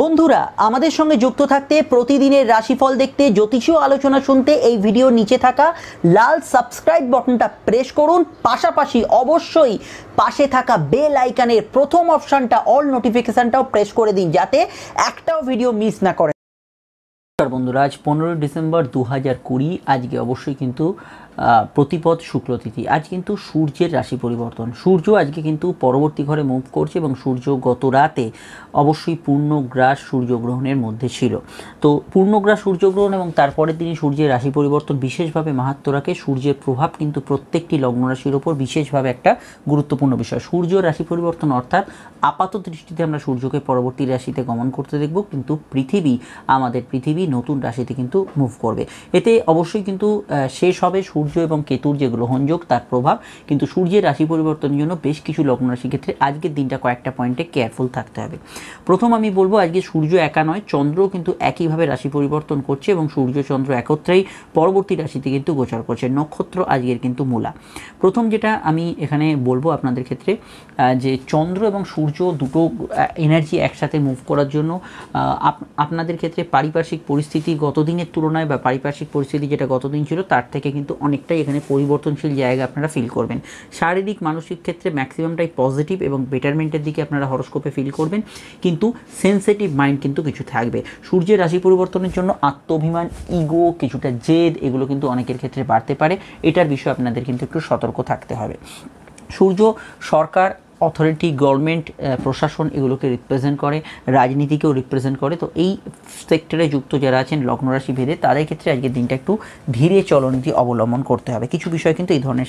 বন্ধুরা, আমাদের সঙ্গে যুক্ত থাকতে প্রতিদিনের রাশিফল দেখতে জ্যোতিষীয় আলোচনা শুনতে এই ভিডিওর নিচে থাকা লাল সাবস্ক্রাইব বাটনটা প্রেস করুন। পাশাপাশি অবশ্যই পাশে থাকা বেল আইকনের প্রথম অপশনটা অল নোটিফিকেশনটাও প্রেস করে দিন যাতে একটাও ভিডিও মিস না করেন বন্ধুরা, আজ পনেরোই ডিসেম্বর দু হাজার কুড়ি। আজকে অবশ্যই কিন্তু প্রতিপদ শুক্লতিথি আজ কিন্তু সূর্যের রাশি পরিবর্তন। সূর্য আজকে কিন্তু পরবর্তী ঘরে মুভ করছে এবং সূর্য গত রাতে অবশ্যই পূর্ণগ্রাস সূর্যগ্রহণের মধ্যে ছিল। তো পূর্ণগ্রাস সূর্যগ্রহণ এবং তারপরে তিনি সূর্যের রাশি পরিবর্তন বিশেষভাবে মাহাত্ম রাখে সূর্যের প্রভাব কিন্তু প্রত্যেকটি লগ্ন রাশির ওপর বিশেষভাবে একটা গুরুত্বপূর্ণ বিষয়। সূর্য রাশি পরিবর্তন অর্থাৎ আপাত দৃষ্টিতে আমরা সূর্যকে পরবর্তী রাশিতে গমন করতে দেখব, কিন্তু পৃথিবী আমাদের পৃথিবী নতুন রাশিতে কিন্তু মুভ করবে। এতে অবশ্যই কিন্তু শেষ হবে সূর্য এবং কেতুর যে গ্রহণযোগ, তার প্রভাব, কিন্তু সূর্যের রাশি পরিবর্তনের জন্য বেশ কিছু লগ্ন রাশির ক্ষেত্রে আজকের দিনটা কয়েকটা পয়েন্টে কেয়ারফুল থাকতে হবে। প্রথম আমি বলব, আজকে সূর্য একা নয়, চন্দ্র কিন্তু একইভাবে রাশি পরিবর্তন করছে এবং সূর্য চন্দ্র একত্রেই পরবর্তী রাশিতে কিন্তু গোচর করছে। নক্ষত্র আজকের কিন্তু মূলা। প্রথম যেটা আমি এখানে বলব আপনাদের ক্ষেত্রে যে চন্দ্র এবং সূর্য দুটো এনার্জি একসাথে মুভ করার জন্য আপ- আপনাদের ক্ষেত্রে পারিপার্শ্বিক পরিস্থিতি গতদিনের তুলনায় বা পারিপার্শ্বিক পরিস্থিতি যেটা গতদিন ছিল, তার থেকে কিন্তু অনেকটাই এখানে পরিবর্তনশীল জায়গা আপনারা ফিল করবেন। শারীরিক, মানসিক ক্ষেত্রে ম্যাক্সিমামটাই পজিটিভ এবং বেটারমেন্টের দিকে আপনারা হরস্কোপে ফিল করবেন। কিন্তু সেন্সিটিভ মাইন্ড কিন্তু কিছু থাকবে। সূর্যের রাশি পরিবর্তনের জন্য আত্মাভিমান ইগো কিছুটা জেদ, এগুলো কিন্তু অনেকের ক্ষেত্রে বাড়তে পারে। এটার বিষয়ে আপনাদের কিন্তু একটু সতর্ক থাকতে হবে। সূর্য, সরকার অথরিটি, গভর্নমেন্ট প্রশাসন এগুলোকে রিপ্রেজেন্ট করে, রাজনীতিকেও রিপ্রেজেন্ট করে। তো এই সেক্টরে যুক্ত যারা আছেন লগ্নরাশি ভেদে, তাদের ক্ষেত্রে আজকের দিনটা একটু ধীরে চলনীতি অবলম্বন করতে হবে। কিছু বিষয় কিন্তু এই ধরনের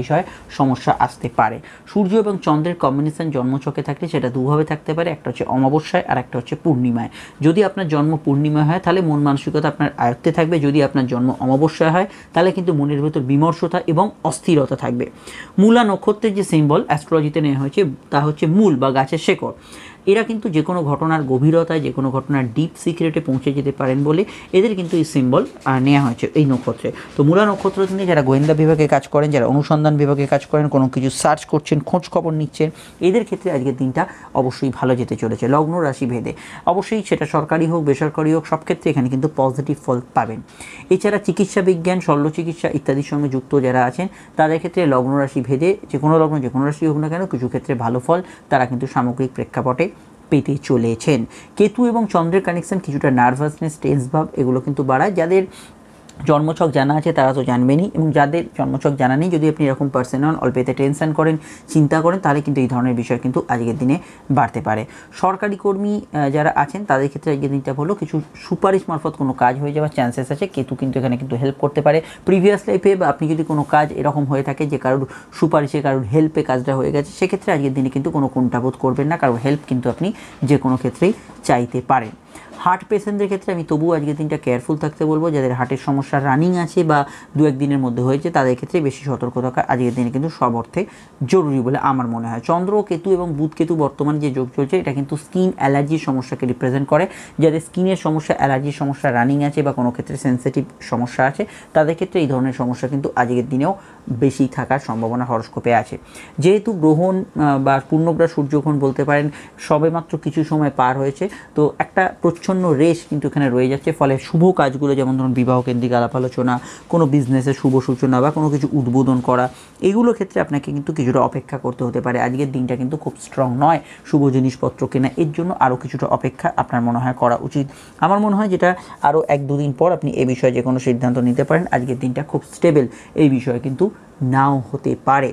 বিষয়ে সমস্যা আসতে পারে। সূর্য এবং চন্দ্রের কম্বিনেশন জন্মছকে থাকলে সেটা দুভাবে থাকতে পারে, একটা হচ্ছে অমাবস্যায় আর একটা হচ্ছে পূর্ণিমায়। যদি আপনার জন্ম পূর্ণিমায় হয়, তাহলে মন মানসিকতা আপনার আয়ত্তে থাকবে। যদি আপনার জন্ম অমাবস্যায় হয়, তাহলে কিন্তু মনের ভেতর বিমর্ষতা এবং অস্থিরতা থাকবে। মূলা নক্ষত্রের যে সিম্বল অ্যাস্ট্রোলজিতে নেওয়া হয়েছে তা হচ্ছে মূল বা গাছের শেকড়। এরা কিন্তু যে কোনো ঘটনার গভীরতায়, যে কোনো ঘটনার ডিপ সিক্রেটে পৌঁছে যেতে পারেন বলে এদের কিন্তু এই সিম্বল নেওয়া হয়েছে এই নক্ষত্রে। তো মূলা নক্ষত্র নিয়ে যারা গোয়েন্দা বিভাগে কাজ করেন, যারা অনুসন্ধান বিভাগে কাজ করেন, কোনো কিছু সার্চ করছেন, খোঁজ খবর নিচ্ছেন, এদের ক্ষেত্রে আজকের দিনটা অবশ্যই ভালো যেতে চলেছে। লগ্ন রাশি ভেদে। অবশ্যই সেটা সরকারি হোক, বেসরকারি হোক, সব ক্ষেত্রে এখানে কিন্তু পজিটিভ ফল পাবেন। এছাড়া চিকিৎসা বিজ্ঞান, শল্য চিকিৎসা ইত্যাদির সঙ্গে যুক্ত যারা আছেন, তাদের ক্ষেত্রে লগ্ন রাশি ভেদে, যে কোনো লগ্ন, যে কোনো রাশি হোক না কেন, কিছু ক্ষেত্রে ভালো ফল, তারা কিন্তু সামগ্রিক প্রেক্ষাপটে পেতে চলেছেন। কেতু এবং চন্দ্রের কানেকশন কিছুটা নার্ভাসনেস টেন্সভাব এগুলো কিন্তু বাড়ায় যাদের জন্মছক জানা আছে, তারা তো জানবেনই। এবং যাদের জন্মছক জানা নেই, যদি আপনি এরকম পার্সন হন অল্প এতে টেনশন করেন, চিন্তা করেন, তাহলে কিন্তু এই ধরনের বিষয় কিন্তু আজকের দিনে বাড়তে পারে। সরকারি কর্মী যারা আছেন, তাদের ক্ষেত্রে আজকের দিনটা হলো কিছু সুপারিশ মারফত কোনো কাজ হয়ে যাওয়ার চান্সেস আছে। কেতু কিন্তু এখানে কিন্তু হেল্প করতে পারে। প্রিভিয়াস লাইফে বা আপনি যদি কোনো কাজ এরকম হয়ে থাকে যে কারোর সুপারিশে, কারোর হেল্পে কাজটা হয়ে গেছে, সেক্ষেত্রে আজকের দিনে কিন্তু কোনো কোনটাবোধ করবেন না। কারোর হেল্প কিন্তু আপনি যে কোনো ক্ষেত্রেই চাইতে পারেন। হার্ট পেশেন্টদের ক্ষেত্রে আমি তবুও আজকের দিনটা কেয়ারফুল থাকতে বলব। যাদের হার্টের সমস্যা রানিং আছে বা দু এক দিনের মধ্যে হয়েছে, তাদের ক্ষেত্রে বেশি সতর্ক থাকা আজকের দিনে কিন্তু সব অর্থে জরুরি বলে আমার মনে হয়। চন্দ্র, কেতু এবং বুধ, কেতু বর্তমানে যে যোগ চলছে, এটা কিন্তু স্কিন অ্যালার্জির সমস্যাকে রিপ্রেজেন্ট করে। যাদের স্কিনের সমস্যা অ্যালার্জির সমস্যা রানিং আছে বা কোনো ক্ষেত্রে সেন্সিটিভ সমস্যা আছে, তাদের ক্ষেত্রে এই ধরনের সমস্যা কিন্তু আজকের দিনেও বেশি থাকার সম্ভাবনা হরস্কোপে আছে। যেহেতু গ্রহণ বা পূর্ণগ্রাস সূর্যগ্রহণ বলতে পারেন, সবেমাত্র কিছু সময় পার হয়েছে, তো একটা প্রচ্ছন্ন রেশ কিন্তু এখানে রয়ে যাচ্ছে। ফলে শুভ কাজগুলো, যেমন ধরুন বিবাহ কেন্দ্রিক আলাপ আলোচনা কোনো বিজনেসের শুভ সূচনা বা কোনো কিছু উদ্বোধন করা, এগুলো ক্ষেত্রে আপনাকে কিন্তু কিছুটা অপেক্ষা করতে হতে পারে। আজকের দিনটা কিন্তু খুব স্ট্রং নয়, শুভ জিনিসপত্র কেনা, এর জন্য আরও কিছুটা অপেক্ষা আপনার মনে হয় করা উচিত। আমার মনে হয় যেটা আরও এক দুদিন পর আপনি এ বিষয়ে যে কোনো সিদ্ধান্ত নিতে পারেন, আজকের দিনটা খুব স্টেবল এই বিষয়ে কিন্তু নাও হতে পারে।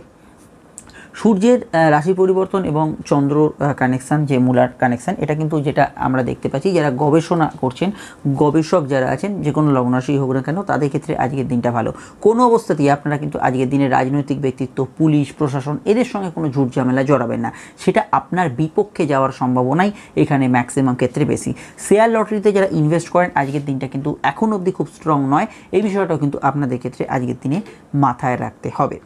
সূর্যের রাশি পরিবর্তন এবং চন্দ্র কানেকশান যে মূলার কানেকশান এটা কিন্তু যেটা আমরা দেখতে পাচ্ছি, যারা গবেষণা করছেন, গবেষক যারা আছেন, যে কোনো লগ্নরাশি হোক না কেন, তাদের ক্ষেত্রে আজকের দিনটা ভালো। কোনো অবস্থাতেই আপনারা কিন্তু আজকের দিনে রাজনৈতিক ব্যক্তিত্ব, পুলিশ, প্রশাসন, এদের সঙ্গে কোনো ঝুট ঝামেলা জড়াবেন না। সেটা আপনার বিপক্ষে যাওয়ার সম্ভাবনাই এখানে ম্যাক্সিমাম ক্ষেত্রে বেশি। শেয়ার লটারিতে যারা ইনভেস্ট করেন, আজকের দিনটা কিন্তু এখন অবধি খুব স্ট্রং নয়। এই বিষয়টাও কিন্তু আপনাদের ক্ষেত্রে আজকের দিনে মাথায় রাখতে হবে।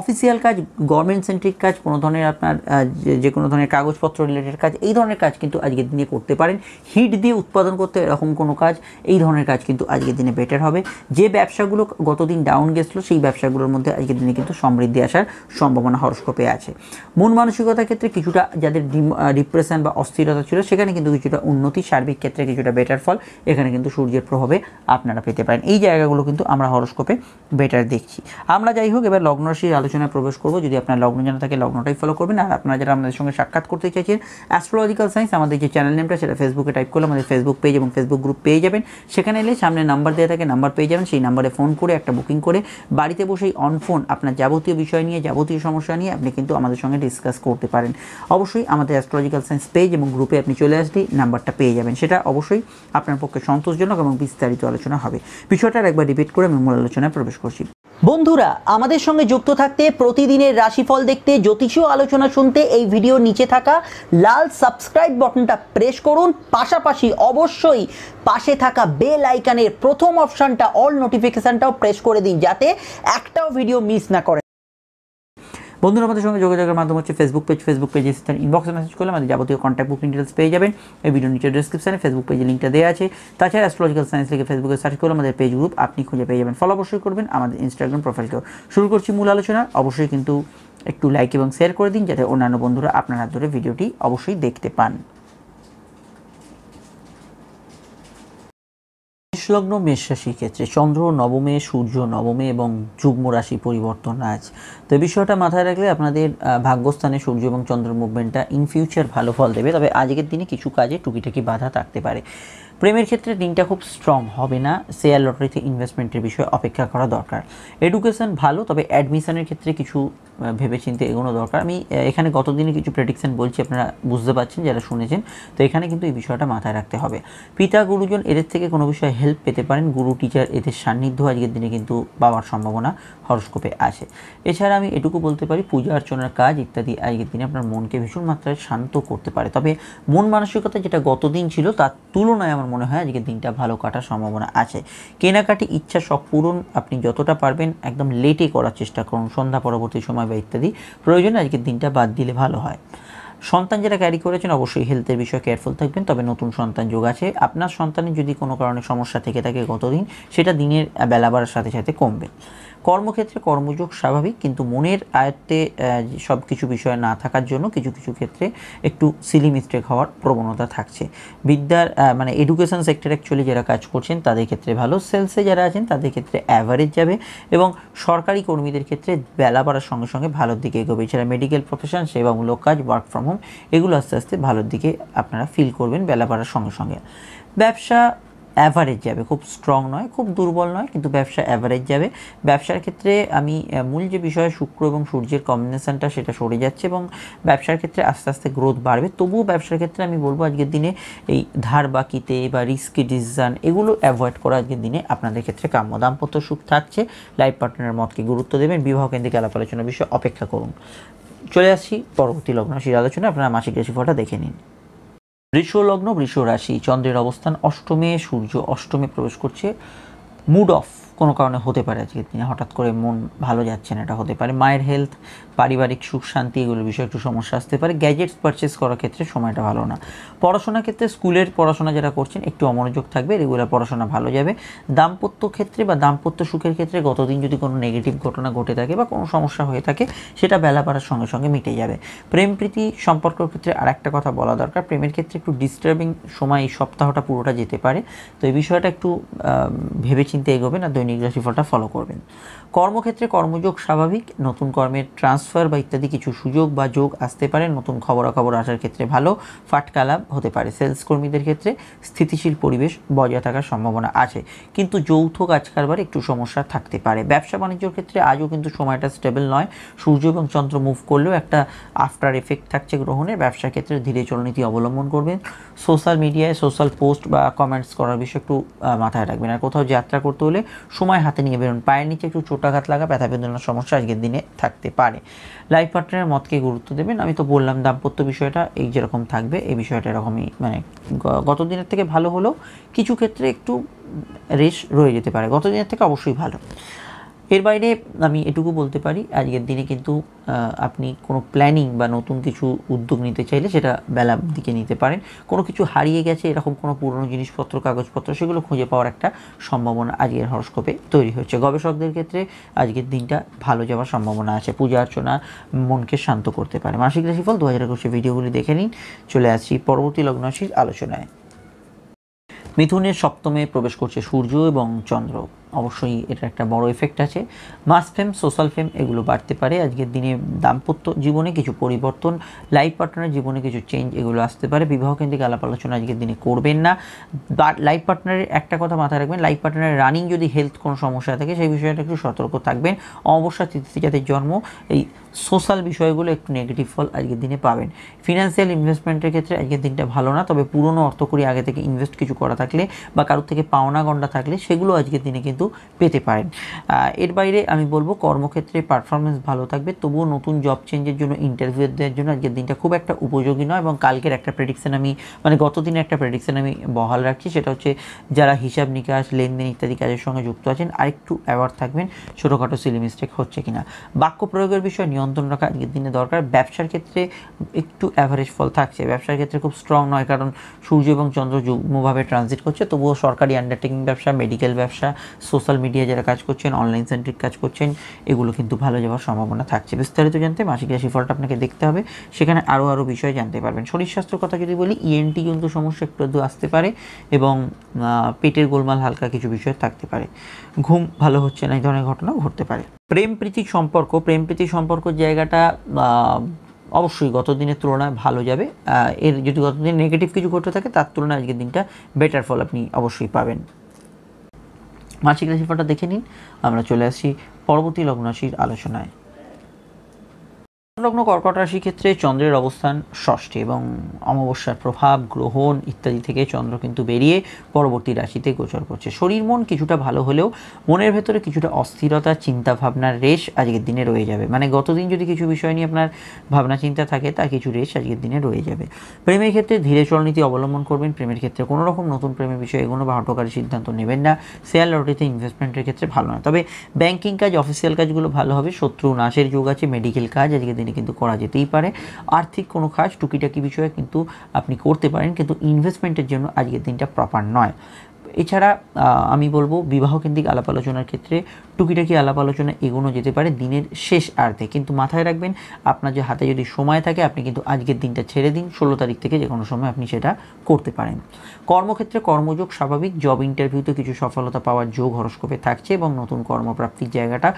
অফিসিয়াল কাজ গভর্নমেন্ট সেন্ট্রিক আনুষঙ্গিক কাজ, কোনো ধরনের আপনার যে- কোনো ধরনের কাগজপত্র রিলেটেড কাজ, এই ধরনের কাজ কিন্তু আজকের দিনে করতে পারেন। হিট দিয়ে উৎপাদন করতে এরকম কোনো কাজ, এই ধরনের কাজ কিন্তু আজকের দিনে বেটার হবে। যে ব্যবসাগুলো গতদিন ডাউন গেছিল, সেই ব্যবসাগুলোর মধ্যে আজকের দিনে কিন্তু সমৃদ্ধি আসার সম্ভাবনা হরস্কোপে আছে। মন মানসিকতার ক্ষেত্রে কিছুটা যাদের ডিপ্রেশন বা অস্থিরতা ছিল, সেখানে কিন্তু কিছুটা উন্নতি, সার্বিক ক্ষেত্রে কিছুটা বেটার ফল, এখানে কিন্তু সূর্যের প্রভাবে আপনারা পেতে পারেন। এই জায়গাগুলো কিন্তু আমরা হরস্কোপে বেটার দেখছি। আমরা যাই হোক, এবার লগ্ন রাশির আলোচনায় প্রবেশ করব। যদি আপনার লগ্ন জানা থাকে লগ্নটাই ফলো করবেন। আর আপনারা যারা আমাদের সঙ্গে সাক্ষাৎ করতে চাইছেন অ্যাস্ট্রোলজিক্যাল সায়েন্স আমাদের যে চ্যানেল নেমটা সেটা ফেসবুকে টাইপ করলে আমাদের ফেসবুক পেজ এবং ফেসবুক গ্রুপ পেয়ে যাবেন। সেখানে এলে সামনে নাম্বার দেওয়া থাকে নাম্বার পেয়ে যাবেন। সেই নাম্বারে ফোন করে একটা বুকিং করে বাড়িতে বসেই অন ফোন আপনার যাবতীয় বিষয় নিয়ে, যাবতীয় সমস্যা নিয়ে আপনি কিন্তু আমাদের সঙ্গে ডিসকাস করতে পারেন। অবশ্যই আমাদের অ্যাস্ট্রোলজিক্যাল সায়েন্স পেজ এবং গ্রুপে আপনি চলে আসলেই নাম্বারটা পেয়ে যাবেন। সেটা অবশ্যই আপনার পক্ষে সন্তোষজনক এবং বিস্তারিত আলোচনা হবে। বিষয়টার একবার রিপিট করে আমি মূল আলোচনায় প্রবেশ করছি। বন্ধুরা, আমাদের সঙ্গে যুক্ত থাকতে প্রতিদিনের রাশিফল দেখতে, জ্যোতিষীয় আলোচনা শুনতে এই ভিডিও নিচে থাকা লাল সাবস্ক্রাইব বাটনটা প্রেস করুন। পাশাপাশি অবশ্যই পাশে থাকা বেল আইকনের প্রথম অপশনটা অল নোটিফিকেশনটাও প্রেস করে দিন যাতে একটাও ভিডিও মিস না করেন বন্ধুরা, আমাদের সঙ্গে যোগাযোগের মাধ্যম হচ্ছে ফেসবুক পেজ ফেসবুক পেজে তার ইনবক্সে মেসেজ করলে আমাদের যাবতীয় কন্ট্যাক্ট বুকিং ডিটেলস পেয়ে যাবেন। এই ভিডিও নিচে ডিসক্রিপশানে ফেসবুক পেজে লিঙ্কটা দেওয়া আছে। তাছাড়া অ্যাস্ট্রোলজিক্যাল সায়েন্স লিখে ফেসবুকে সার্চ করলে আমাদের পেজ গ্রুপ আপনি খুঁজে পেয়ে যাবেন। ফলো অবশ্যই করবেন আমাদের ইনস্টাগ্রাম প্রোফাইলকেও শুরু করছি মূল আলোচনা। অবশ্যই কিন্তু একটু লাইক এবং শেয়ার করে দিন, যাতে অন্যান্য বন্ধুরা আপনার হাত ধরে ভিডিওটি অবশ্যই দেখতে পান। মেষলগ্ন মেষ রাশির ক্ষেত্রে চন্দ্র, নবমে, সূর্য, নবমে এবং যুগ্ম রাশি পরিবর্তন আজ। তো বিষয়টা মাথায় রাখলে আপনাদের ভাগ্যস্থানে সূর্য এবং চন্দ্র মুভমেন্টটা ইন ফিউচার ভালো ফল দেবে। তবে আজকের দিনে কিছু কাজে টুকিটাকি বাধা থাকতে পারে। প্রেমের ক্ষেত্রে দিনটা খুব স্ট্রং হবে না। শেয়ার লটারিতে ইনভেস্টমেন্টের বিষয়ে অপেক্ষা করা দরকার। এডুকেশন ভালো, তবে অ্যাডমিশনের ক্ষেত্রে কিছু ভেবেচিন্তে এগোনো দরকার। আমি এখানে গত দিনে কিছু প্রেডিকশন বলছি, আপনারা বুঝতে পারছেন, যারা শুনেছেন। তো এখানে কিন্তু এই বিষয়টা মাথায় রাখতে হবে। পিতা, গুরুজন এদের থেকে কোনো বিষয়ে হেল্প পেতে পারেন। গুরু টিচার এদের সান্নিধ্য আজকের দিনে কিন্তু পাওয়ার সম্ভাবনা হরস্কোপে আছে। এছাড়া আমি এটুকু বলতে পারি, পূজা অর্চনার কাজ ইত্যাদি আজকের দিনে আপনার মনকে ভীষণ মাত্রায় শান্ত করতে পারে। তবে মন মানসিকতা যেটা গতদিন ছিল, তার তুলনায় আমার মনে হয় আজকের দিনটা ভালো কাটার সম্ভাবনা আছে। কেনাকাটি ইচ্ছা সব পূরণ, আপনি যতটা পারবেন একদম লেটে করার চেষ্টা করুন, সন্ধ্যা পরবর্তী সময় বা ইত্যাদি। প্রয়োজনে আজকের দিনটা বাদ দিলে ভালো হয়। সন্তান যারা ক্যারি করেছেন, অবশ্যই হেলথের বিষয়ে কেয়ারফুল থাকবেন, তবে নতুন সন্তান যোগ আছে। আপনার সন্তানের যদি কোনো কারণে সমস্যা থেকে থাকে গতদিন, সেটা দিনের বেলা বাড়ার সাথে সাথে কমবে। কর্মক্ষেত্রে কর্মযোগ স্বাভাবিক, কিন্তু মনের আয়ত্তে সব কিছু বিষয় না থাকার জন্য কিছু কিছু ক্ষেত্রে একটু সিলি মিস্টেক হওয়ার প্রবণতা থাকছে। বিদ্যার মানে এডুকেশন সেক্টর অ্যাকচুয়ালি যারা কাজ করছেন, তাদের ক্ষেত্রে ভালো। সেলসে যারা আছেন, তাদের ক্ষেত্রে অ্যাভারেজ যাবে এবং সরকারি কর্মীদের ক্ষেত্রে বেলা বাড়ার সঙ্গে সঙ্গে ভালোর দিকে এগোবে। এছাড়া মেডিকেল প্রফেশন সেবামূলক কাজ ওয়ার্ক ফ্রম হোম এগুলো আস্তে আস্তে ভালোর দিকে আপনারা ফিল করবেন বেলা বাড়ার সঙ্গে সঙ্গে। ব্যবসা অ্যাভারেজ যাবে। খুব স্ট্রং নয়, খুব দুর্বল নয়, কিন্তু ব্যবসা অ্যাভারেজ যাবে। ব্যবসার ক্ষেত্রে আমি মূল যে বিষয় শুক্র এবং সূর্যের কম্বিনেশনটা সেটা সরে যাচ্ছে এবং ব্যবসার ক্ষেত্রে আস্তে আস্তে গ্রোথ বাড়বে। তবুও ব্যবসার ক্ষেত্রে আমি বলব আজকের দিনে এই ধার বাকিতে বা রিস্কি ডিসিশন এগুলো অ্যাভয়েড করা আজকের দিনে আপনাদের ক্ষেত্রে কাম্য। দাম্পত্য সুখ থাকছে লাইফ পার্টনারের মতকে গুরুত্ব দেবেন। বিবাহ কেন্দ্রিক আলাপ আলোচনার বিষয়ে অপেক্ষা করুন। চলে আসছি পরবর্তী লগ্ন রাশির আলোচনা আপনারা মাসিক রাশিফলটা দেখে নিন। বৃষ লগ্ন বৃষ রাশি চন্দ্রের অবস্থান অষ্টমে সূর্য অষ্টমে প্রবেশ করছে মুড অফ। কোনো কারণে হতে পারে আজকের দিনে হঠাৎ করে মন ভালো যাচ্ছে না, এটা হতে পারে। মায়ের হেলথ পারিবারিক সুখ, শান্তি এগুলোর বিষয়ে একটু সমস্যা আসতে পারে। গ্যাজেটস পারচেস করার ক্ষেত্রে সময়টা ভালো না। পড়াশোনার ক্ষেত্রে স্কুলের পড়াশোনা যারা করছেন, একটু অমনোযোগ থাকবে রেগুলার পড়াশোনা ভালো যাবে। দাম্পত্য ক্ষেত্রে বা দাম্পত্য সুখের ক্ষেত্রে গতদিন যদি কোনো নেগেটিভ ঘটনা ঘটে থাকে বা কোনো সমস্যা হয়ে থাকে, সেটা বেলা বাড়ার সঙ্গে সঙ্গে মিটে যাবে। প্রেম প্রীতি, সম্পর্কের ক্ষেত্রে আর একটা কথা বলা দরকার। প্রেমের ক্ষেত্রে একটু ডিস্টার্বিং সময় এই সপ্তাহটা পুরোটা যেতে পারে। তো এই বিষয়টা একটু ভেবেচিন্তে এগোবেন আর দৈনিক রাশিফলটা ফলো করবেন। কর্মক্ষেত্রে কর্মযোগ স্বাভাবিক, নতুন কর্মের ট্রান্সফার বা ইত্যাদি কিছু সুযোগ বা যোগ আসতে পারে, নতুন খবরাখবর আসার ক্ষেত্রে ভালো, ফাটকা লাভ হতে পারে। সেলস কর্মীদের ক্ষেত্রে স্থিতিশীল পরিবেশ বজায় থাকার সম্ভাবনা আছে। কিন্তু যৌথ কাজ কারবার একটু সমস্যা থাকতে পারে। ব্যবসা বাণিজ্যর ক্ষেত্রে আজও কিন্তু সময়টা স্টেবল নয়। সূর্য এবং চন্দ্র মুভ করলেও একটা আফটার এফেক্ট থাকছে গ্রহণের। ব্যবসার ক্ষেত্রে ধীরে চলনীতি অবলম্বন করবেন। সোশ্যাল মিডিয়ায় সোশ্যাল পোস্ট বা কমেন্টস করার বিষয়ে একটু মাথায় রাখবেন। আর কোথাও যাত্রা করতে হলে সময় হাতে নিয়ে বেরোন। পায়ের নিচে একটু চোটাঘাত লাগা ব্যথা বেদনার সমস্যা আজকের দিনে থাকতে পারে। লাইফ পার্টনারের মতকে গুরুত্ব দেবেন। আমি তো বললাম দাম্পত্য বিষয়টা, এই যেরকম থাকবে, এই বিষয়টা এরকমই মানে গত দিনের থেকে ভালো হলেও কিছু ক্ষেত্রে একটু রেশ রয়ে যেতে পারে। গত দিনের থেকে অবশ্যই ভালো। এর বাইরে আমি এটুকু বলতে পারি, আজকের দিনে কিন্তু আপনি কোনো প্ল্যানিং বা নতুন কিছু উদ্যোগ নিতে চাইলে সেটা বেলার দিকে নিতে পারেন। কোনো কিছু হারিয়ে গেছে, এরকম কোনো পুরনো জিনিসপত্র, কাগজপত্র, সেগুলো খুঁজে পাওয়ার একটা সম্ভাবনা আজকের হরস্কোপে তৈরি হচ্ছে। গবেষকদের ক্ষেত্রে আজকের দিনটা ভালো যাওয়ার সম্ভাবনা আছে। পূজা অর্চনা মনকে শান্ত করতে পারে। মাসিক রাশিফল দু হাজার একুশে ভিডিওগুলি দেখে নিন। চলে আসছি পরবর্তী লগ্নশীর আলোচনায়। মিথুনের সপ্তমে প্রবেশ করছে সূর্য এবং চন্দ্র। অবশ্যই এটা একটা বড় এফেক্ট আছে। মাস ফেম সোশ্যাল ফেম এগুলো বাড়তে পারে। আজকের দিনে দাম্পত্য জীবনে কিছু পরিবর্তন লাইফ পার্টনারের জীবনে কিছু চেঞ্জ এগুলো আসতে পারে। বিবাহ কেন্দ্রিক আলাপ আলোচনা আজকের দিনে করবেন না। লাইফ পার্টনারের একটা কথা মাথায় রাখবেন লাইফ পার্টনারের রানিং যদি হেলথ কোনো সমস্যা থাকে, সেই বিষয়টা একটু সতর্ক থাকবেন। অমাবস্যা তিথি যাদের জন্ম, এই সোশ্যাল বিষয়গুলো একটু নেগেটিভ ফল আজকের দিনে পাবেন। ফিনান্সিয়াল ইনভেস্টমেন্টের ক্ষেত্রে আজকের দিনটা ভালো না, তবে পুরনো অর্থ করি আগে থেকে ইনভেস্ট কিছু করা থাকলে বা কারোর থেকে পাওনা গন্ডা থাকলে সেগুলো আজকের দিনে কিন্তু পেতে পারেন। এর বাইরে আমি বলব কর্মক্ষেত্রে পারফরমেন্স ভালো থাকবে। তবুও নতুন জব চেঞ্জের জন্য ইন্টারভিউ দেওয়ার জন্য আজকের দিনটা খুব একটা উপযোগী নয় এবং কালকের একটা প্রেডিকশন আমি মানে গত দিনের একটা প্রেডিকশন আমি বহাল রাখছি। সেটা হচ্ছে যারা হিসাব নিকাশ, লেনদেন ইত্যাদি কাজের সঙ্গে যুক্ত আছেন, আরেকটু অ্যাওয়ার্ড থাকবেন ছোটোখাটো সিলি মিস্টেক হচ্ছে কিনা। বাক্য প্রয়োগের বিষয়ে নিয়ন্ত্রণ রাখা আজকের দিনে দরকার। ব্যবসার ক্ষেত্রে একটু অ্যাভারেজ ফল থাকছে। ব্যবসার ক্ষেত্রে খুব স্ট্রং নয়, কারণ সূর্য এবং চন্দ্র যুগ্মভাবে ট্রানজিট করছে। তবুও সরকারি আন্ডারটেকিং ব্যবসা মেডিকেল ব্যবসা সোশ্যাল মিডিয়া যারা কাজ করছেন অনলাইন সেন্ট্রিক কাজ করছেন, এগুলো কিন্তু ভালো যাওয়ার সম্ভাবনা থাকছে। বিস্তারিত জানতে মাসিক রাশিফলটা আপনাকে দেখতে হবে। সেখানে আরও আরও বিষয় জানতে পারবেন। শরীর স্বাস্থ্যের কথা যদি বলি ইএনটি e কিন্তু সমস্যা একটু আধটু আসতে পারে এবং পেটের গোলমাল হালকা কিছু বিষয় থাকতে পারে। ঘুম ভালো হচ্ছে না, এই ধরনের ঘটনা ঘটতে পারে। প্রেম প্রীতি সম্পর্ক, প্রেম প্রীতি সম্পর্ক জায়গাটা অবশ্যই গত দিনের তুলনায় ভালো যাবে। এর যদি গত দিন নেগেটিভ কিছু ঘটে থাকে, তার তুলনায় আজকের দিনটা বেটার ফল আপনি অবশ্যই পাবেন। মাসিক রাশিফলটা দেখে নিন। আমরা চলে আসি পরবর্তী লগ্নাশির আলোচনায়। লগ্ন কর্কট রাশির ক্ষেত্রে চন্দ্রের অবস্থান ষষ্ঠী এবং অমাবস্যার প্রভাব গ্রহণ ইত্যাদি থেকে চন্দ্র কিন্তু বেরিয়ে পরবর্তী রাশিতে গোচর করছে। শরীর, মন কিছুটা ভালো হলেও মনের ভেতরে কিছুটা অস্থিরতা চিন্তা ভাবনার রেশ আজকের দিনে রয়ে যাবে। মানে গতদিন যদি কিছু বিষয় নিয়ে আপনার ভাবনা চিন্তা থাকে, তা কিছু রেশ আজকের দিনে রয়ে যাবে। প্রেমের ক্ষেত্রে ধীরে চলনীতি অবলম্বন করবেন। প্রেমের ক্ষেত্রে কোনো রকম নতুন প্রেমের বিষয়ে এগুলো বা হটকারী সিদ্ধান্ত নেবেন না। শেয়ার লটারিতে ইনভেস্টমেন্টের ক্ষেত্রে ভালো না। তবে ব্যাংকিং কাজ অফিসিয়াল কাজগুলো ভালো হবে। শত্রু নাশের যোগ আছে মেডিকেল কাজ আজকের দিনে কিন্তু করা যেতেই পারে। আর্থিক কোনো কাজ টুকিটাকি বিষয়ে কিন্তু আপনি করতে পারেন, কিন্তু ইনভেস্টমেন্টের জন্য আজকের দিনটা প্রপার নয়। এছাড়া আমি বলব বিবাহ কেন্দ্রিক আলাপ আলোচনার ক্ষেত্রে টুকিটাকি আলাপ আলোচনা এগোনো যেতে পারে দিনের শেষ আর্ধে। কিন্তু মাথায় রাখবেন, আপনার যে হাতে যদি সময় থাকে, আপনি কিন্তু আজকের দিনটা ছেড়ে দিন, ষোলো তারিখ থেকে যে কোনো সময় আপনি সেটা করতে পারেন। কর্মক্ষেত্রে কর্মযোগ স্বাভাবিক জব ইন্টারভিউতে কিছু সফলতা পাওয়ার যোগ হরস্কোপে থাকছে এবং নতুন কর্মপ্রাপ্তির জায়গাটা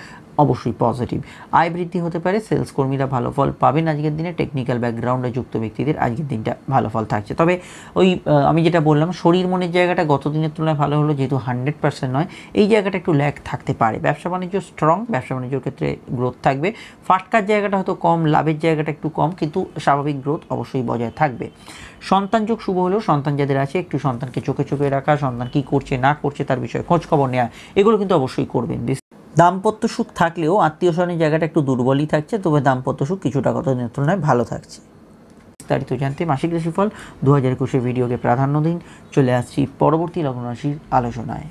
অবশ্যই পজিটিভ আয় বৃদ্ধি হতে পারে সেলস কর্মীরা ভালো ফল পাবেন আজকের দিনে টেকনিক্যাল ব্যাকগ্রাউন্ডে যুক্ত ব্যক্তিদের আজকের দিনটা ভালো ফল থাকছে। তবে ওই আমি যেটা বললাম, শরীর মনের জায়গাটা গত দিনের তুলনায় ভালো হলো, যেহেতু হান্ড্রেড পার্সেন্ট নয়, এই জায়গাটা একটু ল্যাক থাকতে পারে। ব্যবসা বাণিজ্য স্ট্রং ব্যবসা বাণিজ্যর ক্ষেত্রে গ্রোথ থাকবে। ফাটকার জায়গাটা হয়তো কম, লাভের জায়গাটা একটু কম, কিন্তু স্বাভাবিক গ্রোথ অবশ্যই বজায় থাকবে। সন্তান যোগ শুভ হলেও সন্তান যাদের আছে, একটু সন্তানকে চোখে চোখে রাখা, সন্তান কী করছে, না করছে, তার বিষয়ে খোঁজ খবর নেওয়া, এগুলো কিন্তু অবশ্যই করবেন। দাম্পত্য সুখ থাকলেও আত্মীয় স্বজনের জায়গাটা একটু দুর্বলই থাকছে, তবে দাম্পত্য সুখ কিছুটা কত তুলনায় ভালো থাকছে। বিস্তারিত জানতে মাসিক রাশিফল দু হাজার একুশে ভিডিওকে প্রাধান্য দিন। চলে আসছি পরবর্তী লগ্ন রাশির আলোচনায়।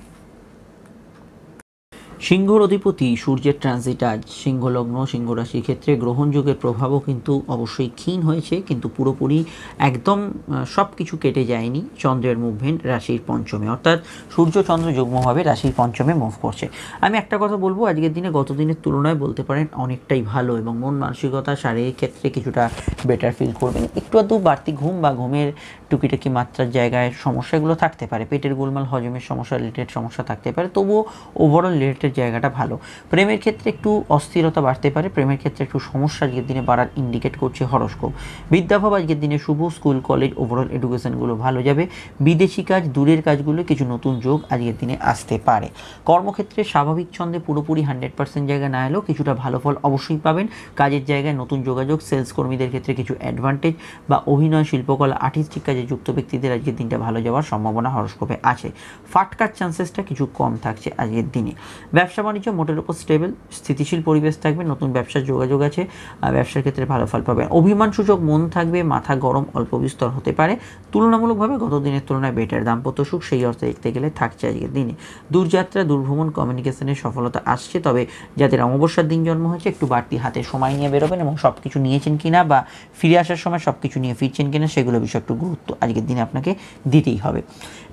সিংহর অধিপতি, সূর্যের ট্রানজিট আজ সিংহলগ্ন। সিংহ রাশির ক্ষেত্রে গ্রহণযোগের প্রভাবও কিন্তু অবশ্যই ক্ষীণ হয়েছে, কিন্তু পুরোপুরি একদম সব কিছু কেটে যায়নি চন্দ্রের মুভমেন্ট রাশির পঞ্চমে। অর্থাৎ সূর্য চন্দ্র যুগ্মভাবে রাশির পঞ্চমে মুভ করছে। আমি একটা কথা বলব, আজকের দিনে গত দিনের তুলনায় বলতে পারেন অনেকটাই ভালো এবং মন মানসিকতা, শারীরিক ক্ষেত্রে কিছুটা বেটার ফিল করবেন। একটু আধটু বাড়তি ঘুম বা ঘুমের টুকিটাকি মাত্রার জায়গায় সমস্যাগুলো থাকতে পারে। পেটের গোলমাল, হজমের সমস্যা রিলেটেড সমস্যা থাকতে পারে। তবুও ওভারঅল রিলেটেড ক্ষেত্রে জায়গাটা ভালো। প্রেমের ক্ষেত্রে একটু অস্থিরতা বাড়তে পারে, প্রেমের ক্ষেত্রে একটু সমস্যা আজকের দিনে বাড়ার ইন্ডিকেট করছে হরস্কোপ বিদ্যাভাব আজকের দিনে শুভ স্কুল কলেজ ওভারঅল এডুকেশনগুলো ভালো যাবে। বিদেশি কাজ, দূরের কাজগুলো কিছু নতুন যোগ আজকের দিনে আসতে পারে। কর্মক্ষেত্রে স্বাভাবিক ছন্দে পুরোপুরি হান্ড্রেড পার্সেন্ট জায়গা না এলেও কিছুটা ভালো ফল অবশ্যই পাবেন। কাজের জায়গায় নতুন যোগাযোগ সেলস কর্মীদের ক্ষেত্রে কিছু অ্যাডভান্টেজ বা অভিনয়, শিল্পকলা আর্টিস্টিক কাজে যুক্ত ব্যক্তিদের আজকের দিনটা ভালো যাওয়ার সম্ভাবনা হরস্কোপে আছে। ফাটকার চান্সেসটা কিছু কম থাকছে আজকের দিনে। ব্যবসা বাণিজ্য, মোটের উপর স্টেবল স্থিতিশীল পরিবেশ থাকবে, নতুন ব্যবসার যোগাযোগ আছে ব্যবসার ক্ষেত্রে ভালো ফল পাবে অভিমান সূচক মন থাকবে, মাথা গরম, অল্প বিস্তর হতে পারে। তুলনামূলকভাবে গত দিনের তুলনায় বেটার দাম্পত্য সুখ সেই অর্থে দেখতে গেলে থাকছে আজকের দিনে। দূরযাত্রা, দূরভ্রমণ কমিউনিকেশনের সফলতা আসছে, তবে যাদের অমাবস্যার দিন জন্ম হয়েছে, একটু বাড়তি হাতে সময় নিয়ে বেরোবেন এবং সব কিছু নিয়েছেন কিনা বা ফিরে আসার সময় সব কিছু নিয়ে ফিরছেন কিনা, সেগুলো বিষয়ে একটু গুরুত্ব আজকের দিনে আপনাকে দিতেই হবে।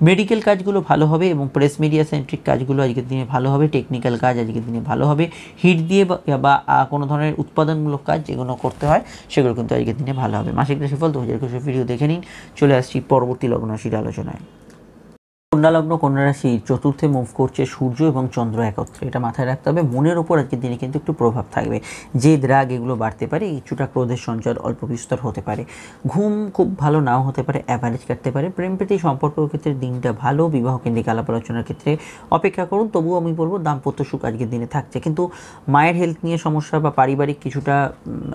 মেডিকেল কাজগুলো ভালো হবে এবং প্রেস মিডিয়া সেন্ট্রিক কাজগুলো আজকের দিনে ভালো হবে টেকনিক্যাল কাজ আজকের দিনে ভালো হবে। হিট দিয়ে বা- কোনো ধরনের উৎপাদনমূলক কাজ যেগুলো করতে হয়, সেগুলো কিন্তু আজকের দিনে ভালো হবে। মাসিক রাশিফল দু হাজার একুশের ভিডিও দেখে নিন। চলে আসছি পরবর্তী লগ্ন রাশির আলোচনায়। কন্যা লগ্ন কন্যা রাশি চতুর্থে মুভ করছে সূর্য এবং চন্দ্র একত্রে। এটা মাথায় রাখতে হবে। মনের ওপর আজকের দিনে কিন্তু একটু প্রভাব থাকবে। যে দ্রাগ এগুলো বাড়তে পারে। কিছুটা ক্রোধের সঞ্চার অল্প বিস্তর হতে পারে। ঘুম খুব ভালো নাও হতে পারে। অ্যাভারেজ কাটতে পারে। প্রেম প্রীতি সম্পর্কের ক্ষেত্রে দিনটা ভালো। বিবাহ কেন্দ্রিক আলাপ আলোচনার ক্ষেত্রে অপেক্ষা করুন। তবুও আমি বলব, দাম্পত্য সুখ আজকের দিনে থাকছে। কিন্তু মায়ের হেলথ নিয়ে সমস্যা বা পারিবারিক কিছুটা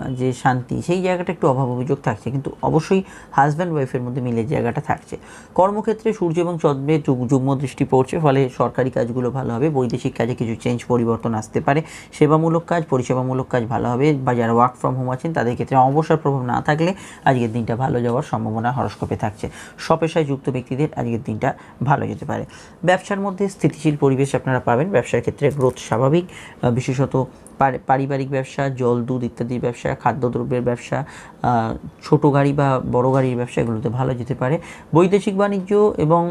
যে শান্তি, সেই জায়গাটা একটু অভাব অভিযোগ থাকছে। কিন্তু অবশ্যই হাজব্যান্ড ওয়াইফের মধ্যে মিলে জায়গাটা থাকছে। কর্মক্ষেত্রে সূর্য এবং চন্দ্রের যুগ- যুগ্ম দৃষ্টি পড়ছে, ফলে সরকারি কাজগুলো ভালো হবে, বৈদেশিক কাজে কিছু চেঞ্জ পরিবর্তন আসতে পারে। সেবামূলক কাজ, পরিষেবামূলক কাজ ভালো হবে বা যারা ওয়ার্ক ফ্রম হোম আছেন, তাদের ক্ষেত্রে অবসর প্রভাব না থাকলে আজকের দিনটা ভালো যাওয়ার সম্ভাবনা হরস্কোপে থাকছে। স্বপেশায় যুক্ত ব্যক্তিদের আজকের দিনটা ভালো যেতে পারে। ব্যবসার মধ্যে স্থিতিশীল পরিবেশ আপনারা পাবেন। ব্যবসার ক্ষেত্রে গ্রোথ স্বাভাবিক। বিশেষত পারিবারিক ব্যবসা, জল, দুধ ইত্যাদির ব্যবসা, খাদ্যদ্রব্যের ব্যবসা ছোট গাড়ি বা বড় গাড়ির ব্যবসা এগুলোতে ভালো যেতে পারে। বৈদেশিক বাণিজ্য এবং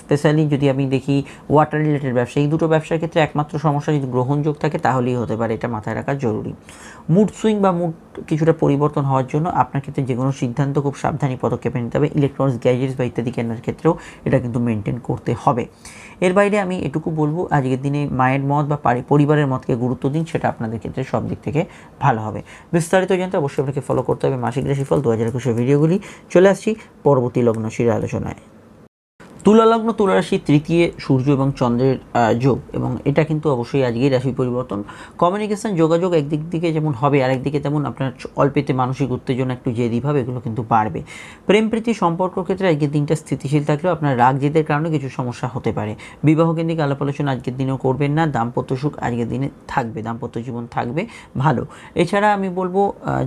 স্পেশালি যদি আমি দেখি ওয়াটার রিলেটেড ব্যবসা, এই দুটো ব্যবসার ক্ষেত্রে একমাত্র সমস্যা যদি গ্রহণযোগ থাকে তাহলেই হতে পারে, এটা মাথায় রাখা জরুরি। মুড সুইং বা মুড কিছুটা পরিবর্তন হওয়ার জন্য আপনার ক্ষেত্রে যে কোনো সিদ্ধান্ত খুব সাবধানী পদক্ষেপে নিতে হবে। ইলেকট্রনিক্স গ্যাজেটস বা ইত্যাদি কেনার ক্ষেত্রেও এটা কিন্তু মেনটেন করতে হবে। এর বাইরে আমি এটুকু বলব, আজকের দিনে মায়ের মত বা পরিবারের মতকে গুরুত্ব দিন, সেটা আপনাদের ক্ষেত্রে সব দিক থেকে ভালো হবে। বিস্তারিত জানতে অবশ্যই আপনাকে ফলো করতে হবে মাসিক রাশিফল, দু হাজার একুশের ভিডিওগুলি চলে আসছি পরবর্তী লগ্নশীর আলোচনায়। তুলা লগ্ন তুলা রাশি তৃতীয় সূর্য এবং চন্দ্রের যোগ এবং এটা কিন্তু অবশ্যই আজকেই রাশি পরিবর্তন। কমিউনিকেশন যোগাযোগ একদিক দিকে যেমন হবে আরেক দিকে তেমন আপনার অল্পেতে মানসিক উত্তেজনা, একটু জেদি ভাবে এগুলো কিন্তু বাড়বে। প্রেম, প্রীতি, সম্পর্ক ক্ষেত্রে আজকের দিনটা স্থিতিশীল থাকলেও আপনার রাগ জেদের কারণে কিছু সমস্যা হতে পারে। বিবাহ কেন্দ্রিক আলাপ আলোচনা আজকের দিনেও করবেন না, দাম্পত্য সুখ আজকের দিনে থাকবে, দাম্পত্য জীবন থাকবে ভালো। এছাড়া আমি বলব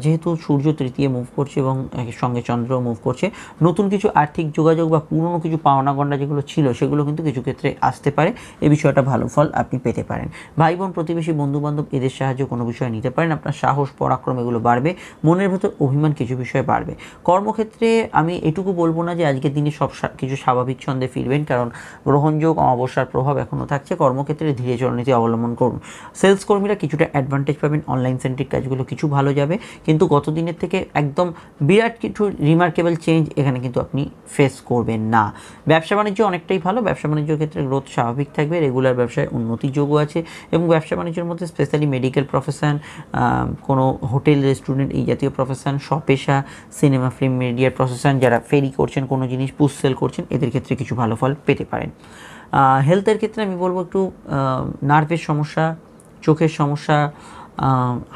যেহেতু সূর্য তৃতীয় মুভ করছে এবং সঙ্গে চন্দ্র মুভ করছে, নতুন কিছু আর্থিক যোগাযোগ বা পুরনো কিছু পাওনা গন্ডা যেগুলো ছিল, সেগুলো কিন্তু কিছু ক্ষেত্রে আসতে পারে। এই বিষয়টা ভালো ফল আপনি পেতে পারেন। ভাই বোন প্রতিবেশী বন্ধু বান্ধব এদের সাহায্য কোনো বিষয়ে নিতে পারেন। আপনার সাহস, পরাক্রম এগুলো বাড়বে। মনের ভেতর অভিমান কিছু বিষয় বাড়বে। কর্মক্ষেত্রে আমি এটুকু বলব না যে আজকের দিনে সব কিছু স্বাভাবিক ছন্দে ফিরবেন, কারণ গ্রহণযোগ, অমাবস্যার প্রভাব এখনও থাকছে। কর্মক্ষেত্রে ধীরে চলনীতি অবলম্বন করুন। সেলস কর্মীরা কিছুটা অ্যাডভান্টেজ পাবেন। অনলাইন সেন্ট্রিক কাজগুলো কিছু ভালো যাবে। কিন্তু গত দিনের থেকে একদম বিরাট কিছু রিমার্কেবল চেঞ্জ এখানে কিন্তু আপনি ফেস করবেন না। ব্যবসা বাণিজ্য অনেকটাই ভালো। ব্যবসা বাণিজ্যের ক্ষেত্রে গ্রোথ স্বাভাবিক থাকবে। রেগুলার ব্যবসায় উন্নতির যোগও আছে এবং ব্যবসা বাণিজ্যের মধ্যে স্পেশালি মেডিকেল প্রফেশন কোনো হোটেল রেস্টুরেন্ট এই জাতীয় প্রফেশন স্বপেশা সিনেমা ফিল্ম মিডিয়ার প্রফেশন যারা ফেরি করছেন, কোনো জিনিস পুষ সেল করছেন, এদের ক্ষেত্রে কিছু ভালো ফল পেতে পারেন। হেলথের ক্ষেত্রে আমি বলব একটু নার্ভের সমস্যা, চোখের সমস্যা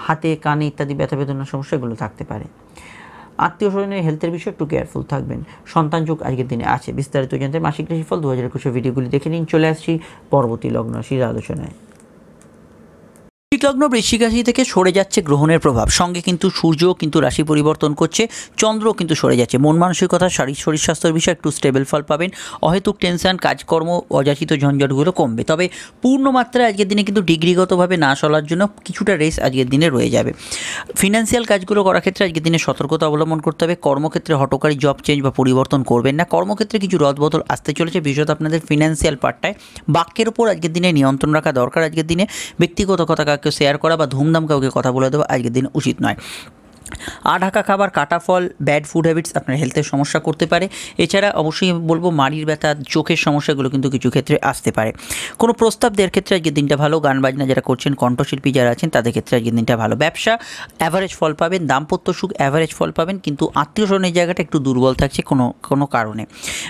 হাতে, কানে ইত্যাদি ব্যথা বেদনার সমস্যা এগুলো থাকতে পারে। আত্মীয় স্বজনের হেলথের বিষয়ে একটু কেয়ারফুল থাকবেন। সন্তান যোগ আজকের দিনে আছে। বিস্তারিত জানতে মাসিক রাশিফল দু হাজার একুশে ভিডিওগুলি দেখে নিন। চলে আসছি পরবর্তী লগ্ন রাশির আলোচনায়। বৃশ্চিক লগ্ন বৃশ্চিক রাশি থেকে সরে যাচ্ছে গ্রহণের প্রভাব। সঙ্গে কিন্তু সূর্যও কিন্তু রাশি পরিবর্তন করছে, চন্দ্রও কিন্তু সরে যাচ্ছে। মন মানসিকতা, শারীরিক শরীর স্বাস্থ্যের বিষয়ে একটু স্টেবল ফল পাবেন। অহেতুক টেনশন কাজকর্ম, অযাচিত ঝঞ্ঝটগুলো কমবে। তবে পূর্ণ মাত্রায় আজকের দিনে কিন্তু ডিগ্রিগতভাবে না চলার জন্য কিছুটা রেস আজকের দিনে রয়ে যাবে। ফিনান্সিয়াল কাজগুলো করার ক্ষেত্রে আজকের দিনে সতর্কতা অবলম্বন করতে হবে। কর্মক্ষেত্রে হটকারী জব চেঞ্জ বা পরিবর্তন করবেন না। কর্মক্ষেত্রে কিছু রদবদল আসতে চলেছে, বিশেষত আপনাদের ফিনান্সিয়াল পার্টটায় বাক্যের উপর আজকের দিনে নিয়ন্ত্রণ রাখা দরকার আজকের দিনে। ব্যক্তিগত কথা কাউকে শেয়ার করা বা ধুমধাম কাউকে কথা বলে দেওয়া আজকের দিন উচিত নয়। আঢাকা খাবার, কাটা ফল ব্যাড ফুড হ্যাবিটস আপনার হেলথের সমস্যা করতে পারে। এছাড়া অবশ্যই বলব, মাড়ির ব্যথা, চোখের সমস্যাগুলো কিন্তু কিছু ক্ষেত্রে আসতে পারে। কোনো প্রস্তাব দেওয়ার ক্ষেত্রে আজকের দিনটা ভালো। গান বাজনা যারা করছেন, কণ্ঠশিল্পী যারা আছেন, তাদের ক্ষেত্রে আজকের দিনটা ভালো। ব্যবসা অ্যাভারেজ ফল পাবেন, দাম্পত্য সুখ অ্যাভারেজ ফল পাবেন, কিন্তু আত্মীয় স্বজনের জায়গাটা একটু দুর্বল থাকছে কোনো কোনো কারণে।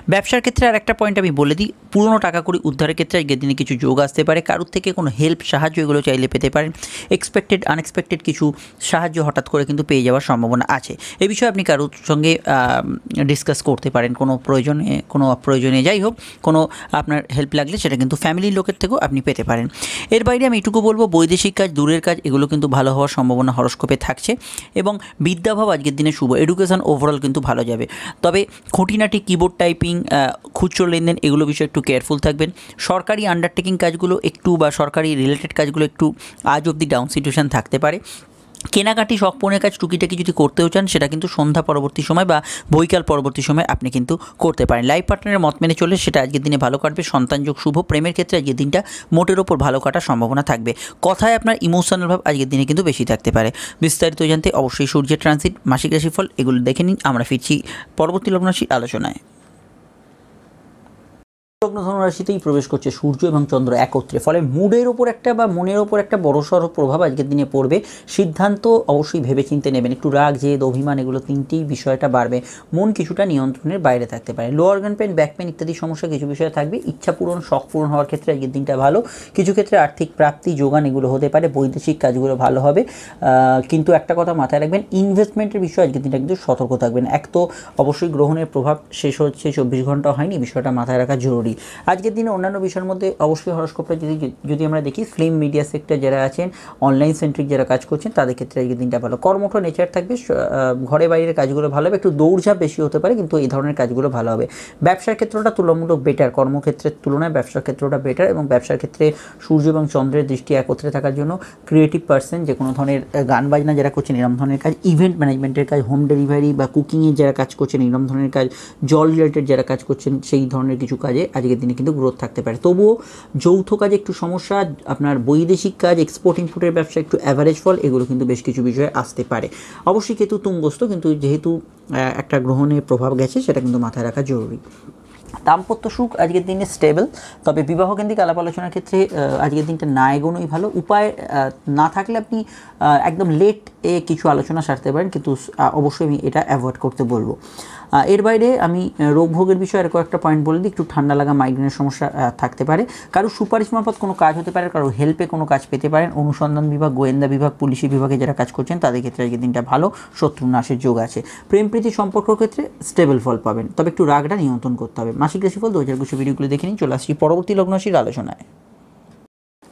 ব্যবসার ক্ষেত্রে আর একটা পয়েন্ট আমি বলে দিই, পুরনো টাকা করি উদ্ধারের ক্ষেত্রে আজকের দিনে কিছু যোগ আসতে পারে। কারোর থেকে কোনো হেল্প সাহায্য এগুলো চাইলে পেতে পারেন। এক্সপেক্টেড আনএক্সপেক্টেড কিছু সাহায্য হঠাৎ করে কিন্তু পেয়ে যাওয়ার সম্ভাবনা আছে। এ বিষয়ে আপনি কারোর সঙ্গে ডিসকাস করতে পারেন। কোনো প্রয়োজনে, কোনো অপ্রয়োজনে। যাই হোক, কোনো আপনার হেল্প লাগলে সেটা কিন্তু ফ্যামিলির লোকের থেকেও আপনি পেতে পারেন। এর বাইরে আমি এটুকু বলব, বৈদেশিক কাজ, দূরের কাজ, এগুলো কিন্তু ভালো হওয়ার সম্ভাবনা হরস্কোপে থাকছে। এবং বিদ্যাভাব আজকের দিনে শুভ। এডুকেশন ওভারঅল কিন্তু ভালো যাবে। তবে খুঁটিনাটি কিবোর্ড টাইপিং খুচরো লেনদেন, এগুলো বিষয়ে একটু কেয়ারফুল থাকবেন। সরকারি আন্ডারটেকিং কাজগুলো একটু বা সরকারি রিলেটেড কাজগুলো একটু আজ অবধি ডাউন সিচুয়েশান থাকতে পারে। কেনাকাটি শখ কাজ টুকিটাকি যদি করতেও চান, সেটা কিন্তু সন্ধ্যা পরবর্তী সময় বা বৈকাল পরবর্তী সময় আপনি কিন্তু করতে পারেন। লাইফ পার্টনারের মত মেনে চলে সেটা আজকের দিনে ভালো কাটবে। সন্তানযোগ শুভ। প্রেমের ক্ষেত্রে আজকের দিনটা মোটের ওপর ভালো কাটার সম্ভাবনা থাকবে। কথায় আপনার ইমোশনাল ভাব আজকের দিনে কিন্তু বেশি থাকতে পারে। বিস্তারিত জানতে অবশ্যই সূর্যের ট্রানজিট মাসিক রাশিফল এগুলো দেখে নিন। আমরা ফিরছি পরবর্তী লগ্ন রাশির আলোচনায়। লগ্ন ধনুরাশিতেই প্রবেশ করছে সূর্য এবং চন্দ্র একত্রে। ফলে মুডের ওপর একটা বা মনের ওপর একটা বড়সড় প্রভাব আজকের দিনে পড়বে। সিদ্ধান্ত অবশ্যই ভেবেচিন্তে নেবেন। একটু রাগ, জেদ, অভিমান এগুলো তিনটি বিষয়টা বাড়বে। মন কিছুটা নিয়ন্ত্রণের বাইরে থাকতে পারে। Low organ pain back pain ইত্যাদি সমস্যা কিছু বিষয়ে থাকবে। ইচ্ছা পূরণ, শখ পূরণ হওয়ার ক্ষেত্রে আজকের দিনটা ভালো। কিছু ক্ষেত্রে আর্থিক প্রাপ্তি, যোগান এগুলো হতে পারে। বৈদেশিক কাজগুলো ভালো হবে। কিন্তু একটা কথা মাথায় রাখবেন ইনভেস্টমেন্টের বিষয়ে আজকের দিনটা কিন্তু সতর্ক থাকবেন। এক তো অবশ্যই গ্রহণের প্রভাব শেষ হচ্ছে, চব্বিশ ঘণ্টা হয়নি, বিষয়টা মাথায় রাখা জরুরি। করি। আজকের দিনে অন্যান্য বিষয়ের মধ্যে অবশ্যই হরস্কোপটা যদি যদি আমরা দেখি ফিল্ম মিডিয়া সেক্টর যারা আছেন অনলাইন সেন্ট্রিক যারা কাজ করছেন, তাদের ক্ষেত্রে আজকের দিনটা ভালো। কর্মঠ নেচার থাকবে ঘরে বাইরের কাজগুলো ভালো হবে, একটু দৌড়ঝাঁপ বেশি হতে পারে, কিন্তু এই ধরনের কাজগুলো ভালো হবে। ব্যবসার ক্ষেত্রটা তুলনামূলক বেটার কর্মক্ষেত্রের তুলনায় ব্যবসার ক্ষেত্রটা বেটার এবং ব্যবসার ক্ষেত্রে সূর্য এবং চন্দ্রের দৃষ্টি একত্রে থাকার জন্য ক্রিয়েটিভ পার্সন যে কোনো ধরনের গান বাজনা যারা করছেন, এরম ধরনের কাজ ইভেন্ট ম্যানেজমেন্টের কাজ হোম ডেলিভারি বা কুকিংয়ের যারা কাজ করছেন, এরম ধরনের কাজ, জল রিলেটেড যারা কাজ করছেন, সেই ধরনের কিছু কাজে আজকের দিনে কিন্তু গ্রোথ থাকতে পারে। তবুও যৌথ কাজে একটু সমস্যা, আপনার বৈদেশিক কাজ এক্সপোর্ট ইম্পোর্টের ব্যবসা একটু অ্যাভারেজ ফল এগুলো কিন্তু বেশ কিছু বিষয়ে আসতে পারে। অবশ্যই কেতু তুঙ্গস্ত কিন্তু যেহেতু একটা গ্রহণের প্রভাব গেছে, সেটা কিন্তু মাথায় রাখা জরুরি। দাম্পত্য সুখ আজকের দিনে স্টেবল তবে বিবাহ কেন্দ্রিক আলাপ আলোচনার ক্ষেত্রে আজকের দিনটা না এগোনোই ভালো। উপায় না থাকলে আপনি একদম লেট এ কিছু আলোচনা সারতে পারেন, কিন্তু অবশ্যই আমি এটা অ্যাভয়েড করতে বলব। এর বাইরে আমি রোগভোগের বিষয়ে আর কয়েকটা পয়েন্ট বলে দিই, একটু ঠান্ডা লাগা মাইগ্রেনের সমস্যা থাকতে পারে। কারও সুপারিশ মারফত কোনো কাজ হতে পারে, কারও হেল্পে কোনো কাজ পেতে পারেন। অনুসন্ধান বিভাগ, গোয়েন্দা বিভাগ, পুলিশি বিভাগে যারা কাজ করছেন, তাদের ক্ষেত্রে আজকের দিনটা ভালো। শত্রু নাশের যোগ আছে। প্রেম, প্রীতি সম্পর্ক ক্ষেত্রে স্টেবল ফল পাবেন। তবে একটু রাগটা নিয়ন্ত্রণ করতে হবে। মাসিক রাশিফল, দু হাজার একুশে ভিডিওগুলো দেখে নিন। চলে আসছি পরবর্তী লগ্নশীর আলোচনায়।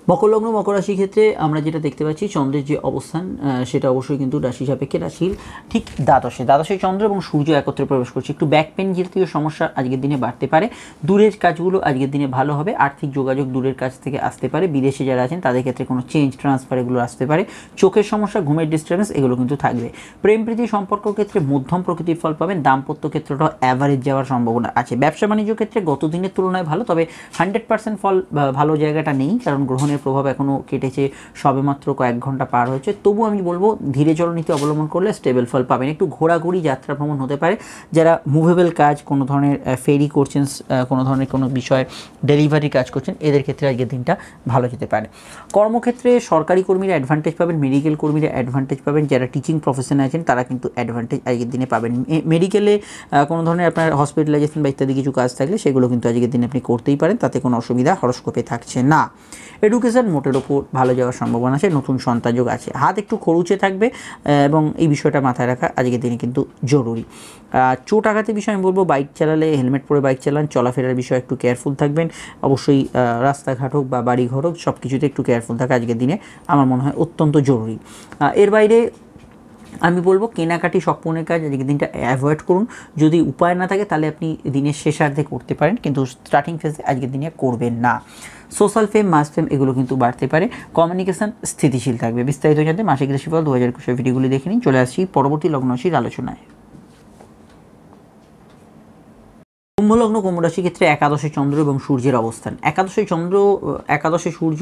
মকর লগ্ন মকর রাশির ক্ষেত্রে আমরা যেটা দেখতে পাচ্ছি, চন্দ্রের যে অবস্থান সেটা অবশ্যই কিন্তু রাশি সাপেক্ষে রাশির ঠিক দ্বাদশে। দ্বাদশে চন্দ্র এবং সূর্য একত্রে প্রবেশ করছে। একটু ব্যাক পেন জাতীয় সমস্যা আজকের দিনে বাড়তে পারে। দূরের কাজগুলো আজকের দিনে ভালো হবে। আর্থিক যোগাযোগ দূরের কাছ থেকে আসতে পারে। বিদেশে যারা আছেন, তাদের ক্ষেত্রে কোনো চেঞ্জ ট্রান্সফার এগুলো আসতে পারে। চোখের সমস্যা, ঘুমের ডিস্টার্বেন্স এগুলো কিন্তু থাকবে। প্রেম প্রীতি সম্পর্ক ক্ষেত্রে মধ্যম প্রকৃতির ফল পাবেন। দাম্পত্য ক্ষেত্রটাও অ্যাভারেজ যাওয়ার সম্ভাবনা আছে। ব্যবসা বাণিজ্য ক্ষেত্রে গত দিনের তুলনায় ভালো, তবে হান্ড্রেড পার্সেন্ট ফল ভালো জায়গাটা নেই, কারণ গ্রহণের ধরনের প্রভাব এখনও কেটেছে সবেমাত্র কয়েক ঘণ্টা পার হয়েছে। তবু আমি বলব, ধীরে চলনীতি অবলম্বন করলে স্টেবল ফল পাবেন। একটু ঘোরাঘুরি যাত্রা ভ্রমণ হতে পারে। যারা মুভেবল কাজ, কোনো ধরনের ফেরি করছেন কোনো ধরনের কোনো বিষয় ডেলিভারি কাজ করছেন, এদের ক্ষেত্রে আজকের দিনটা ভালো যেতে পারে। কর্মক্ষেত্রে সরকারি কর্মীরা অ্যাডভান্টেজ পাবেন মেডিকেল কর্মীরা অ্যাডভান্টেজ পাবেন। যারা টিচিং প্রফেশনে আছেন, তারা কিন্তু অ্যাডভান্টেজ আজকের দিনে পাবেন। মেডিকেলে কোনো ধরনের আপনার হসপিটালাইজেশন বা ইত্যাদি কিছু কাজ থাকলে সেগুলো কিন্তু আজকের দিনে আপনি করতেই পারেন। তাতে কোনো অসুবিধা হরস্কোপে থাকছে না। এডুকেশন মোটের ওপর ভালো যাওয়ার সম্ভাবনা আছে, নতুন সন্তানযোগ আছে। হাত একটু খরুচে থাকবে এবং এই বিষয়টা মাথায় রাখা আজকের দিনে কিন্তু জরুরি। চোট আঘাতের বিষয়ে আমি বলব, বাইক চালালে, হেলমেট পরে বাইক চালান, চলাফেরার বিষয়ে একটু কেয়ারফুল থাকবেন। অবশ্যই রাস্তাঘাট হোক বা বাড়িঘর হোক সব কিছুতে একটু কেয়ারফুল থাকা আজকের দিনে আমার মনে হয় অত্যন্ত জরুরি। এর বাইরে আমি বলব, কেনাকাটি স্বপ্নের কাজ আজকের দিনটা অ্যাভয়েড করুন। যদি উপায় না থাকে, তাহলে আপনি দিনের শেষার্ধে করতে পারেন, কিন্তু স্টার্টিং ফেজে আজকের দিনে করবেন না। সোশ্যাল ফেম, মাস ফেম, এগুলো কিন্তু বাড়তে পারে। কমিউনিকেশন স্থিতিশীল থাকবে। বিস্তারিত জানতে মাসিক রাশিফল দু হাজার একুশের ভিডিওগুলি দেখে নিন। চলে আসছি পরবর্তী লগ্নশীর আলোচনায়। কুম্ভলগ্ন কুম্ভরাশির ক্ষেত্রে একাদশে চন্দ্র এবং সূর্যের অবস্থান। একাদশে চন্দ্র, একাদশে সূর্য,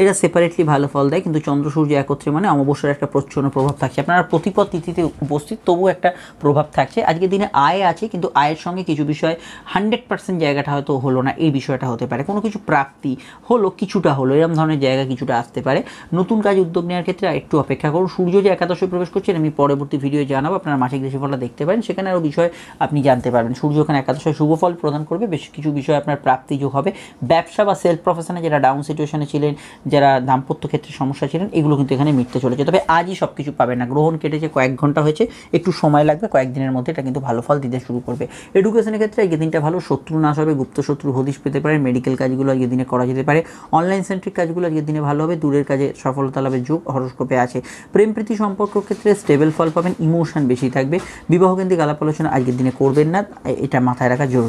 এরা সেপারেটলি ভালো ফল দেয়, কিন্তু চন্দ্র, সূর্য একত্রে মানে অমাবস্যার একটা প্রচ্ছন্ন প্রভাব থাকছে। আপনারা প্রতিপদ তিথিতে উপস্থিত তবু একটা প্রভাব থাকছে। আজকের দিনে আয় আছে, কিন্তু আয়ের সঙ্গে কিছু বিষয় হান্ড্রেড পার্সেন্ট জায়গাটা হয়তো হলো না, এই বিষয়টা হতে পারে। কোনো কিছু প্রাপ্তি হলো, কিছুটা হলো এরকম ধরনের জায়গা কিছুটা আসতে পারে। নতুন কাজ উদ্যোগ নেওয়ার ক্ষেত্রে একটু অপেক্ষা করুন। সূর্য যে একাদশে প্রবেশ করছেন, আমি পরবর্তী ভিডিও জানাব, আপনারা মাসিক রাশিফলটা দেখতে পারেন। সেখানে আরও বিষয় আপনি জানতে পারবেন। সূর্য ওখানে একাদশে, শুভ ফল প্রদান করবে, বেশ কিছু বিষয় আপনার প্রাপ্তিযোগ হবে। ব্যবসা বা সেলফ প্রফেশনে যারা ডাউন সিচুয়েশনে ছিলেন, যারা দাম্পত্য ক্ষেত্রে সমস্যা ছিলেন, এগুলো কিন্তু এখানে মিটতে চলেছে। তবে আজই সব কিছু পাবেন না। গ্রহণ কেটেছে, কয়েক ঘণ্টা হয়েছে, একটু সময় লাগবে, কয়েকদিনের মধ্যে এটা কিন্তু ভালো ফল দিতে শুরু করবে। এডুকেশনের ক্ষেত্রে আজকে দিনটা ভালো, শত্রু নাশ হবে, গুপ্ত শত্রু হদিশ পেতে পারে মেডিকেল কাজগুলো আজকে দিনে করা যেতে পারে। অনলাইন সেন্ট্রিক কাজগুলো আজকে দিনে ভালো হবে, দূরের কাজে সফলতা লাভের যোগ হরস্কোপে আছে। প্রেম প্রীতি সম্পর্ক ক্ষেত্রে স্টেবল ফল পাবেন ইমোশন বেশি থাকবে। বিবাহ কেন্দ্রিক আলাপ আলোচনা আজকের দিনে করবেন না এটা মাথায় রাখা জরুরি।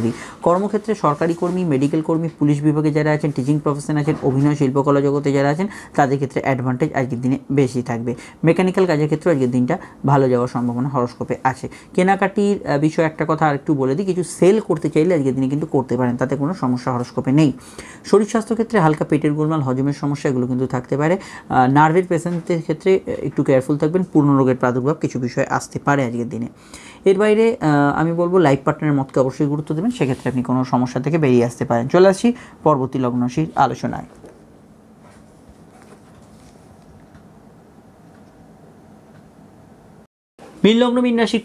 কর্মক্ষেত্রে সরকারি কর্মী মেডিকেল কর্মী, পুলিশ বিভাগে যারা আছেন টিচিং প্রফেশন আছেন, অভিনয়, শিল্পকলা জগতে যারা আছেন, তাদের ক্ষেত্রে অ্যাডভান্টেজ আজকের দিনে বেশি থাকবে। মেকানিক্যাল কাজের ক্ষেত্রে আজকের দিনটা ভালো যাওয়ার সম্ভাবনা হরস্কোপে আছে। কেনাকাটির বিষয়ে একটা কথা আর একটু বলে দিই, কিছু সেল করতে চাইলে আজকের দিনে কিন্তু করতে পারেন, তাতে কোনো সমস্যা হরস্কোপে নেই। শরীর স্বাস্থ্য ক্ষেত্রে হালকা পেটের গোলমাল, হজমের সমস্যা, এগুলো কিন্তু থাকতে পারে। নার্ভের পেশেন্টদের ক্ষেত্রে একটু কেয়ারফুল থাকবেন, পূর্ণ রোগের প্রাদুর্ভাব কিছু বিষয় আসতে পারে আজকের দিনে। এর বাইরে আমি বলব লাইফ পার্টনারের মতকে অবশ্যই গুরুত্ব দেবেন। সেক্ষেত্রে আপনি কোনো সমস্যা থেকে বেরিয়ে আসতে পারেন। চলে আসি পরবর্তী লগ্নশীর আলোচনায়। মীন লগ্ন